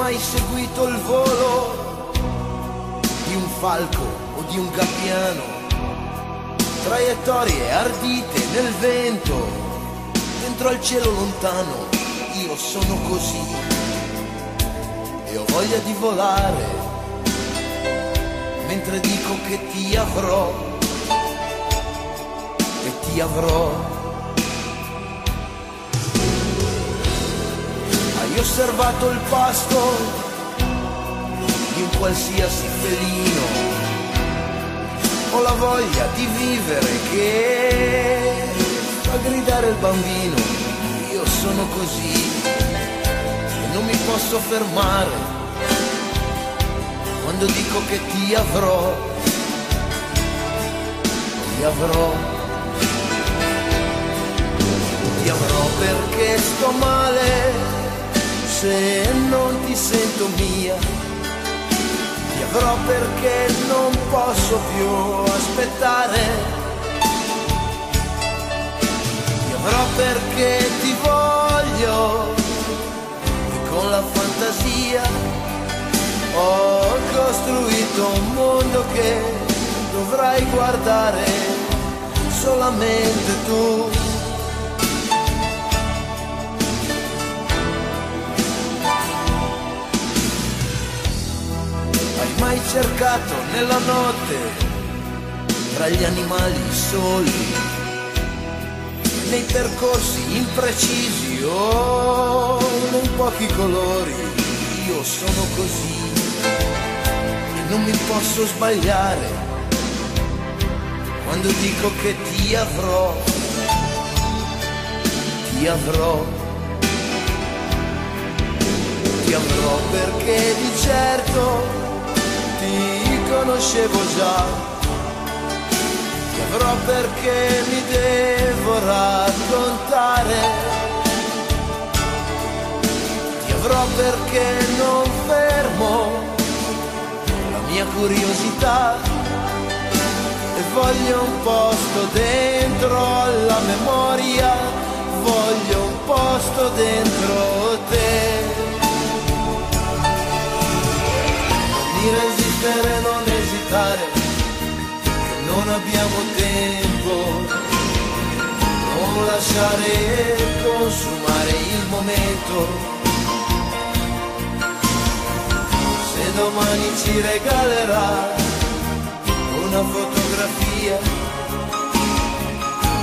mai seguito il volo di un falco o di un gabbiano? Traiettorie ardite nel vento, dentro al cielo lontano, io sono così e ho voglia di volare, mentre dico che ti avrò e ti avrò. Hai osservato il pasto di un qualsiasi felino. Ho la voglia di vivere che fa gridare il bambino. Io sono così e non mi posso fermare quando dico che ti avrò. Ti avrò. Ti avrò perché sto male se non ti sento mia, ti avrò perché non posso più aspettare, ti avrò perché ti voglio. E con la fantasia ho costruito un mondo che dovrai guardare solamente tu. Mai cercato nella notte tra gli animali soli, nei percorsi imprecisi o nei pochi colori. Io sono così e non mi posso sbagliare quando dico che ti avrò, ti avrò. Ti avrò perché di certo ti conoscevo già, ti avrò perché mi devo raccontare, ti avrò perché non fermo la mia curiosità. E voglio un posto dentro alla memoria, voglio un posto dentro te. di non abbiamo tempo, non lasciare consumare il momento. Se domani ci regalerà una fotografia,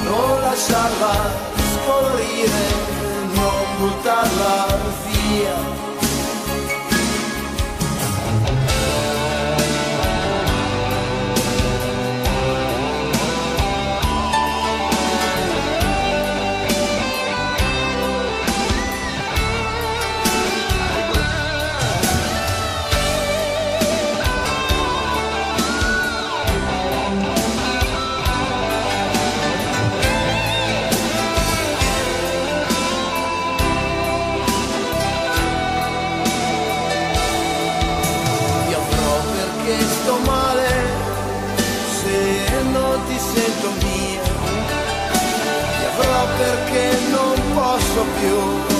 non lasciarla scolorire, non buttarla via. Posso più